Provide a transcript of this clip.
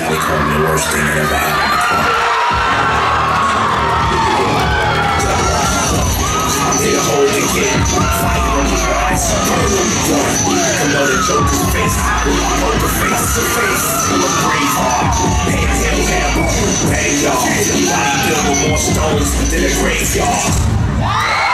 Now he called me the worst thing that ever happened to Trump. He a kid, fighting on his eyes, burning gun. Another Joker's face, poker face, the face, full of brave heart. Hand Hands hammer, bang y'all. Body built more stones than a graveyard.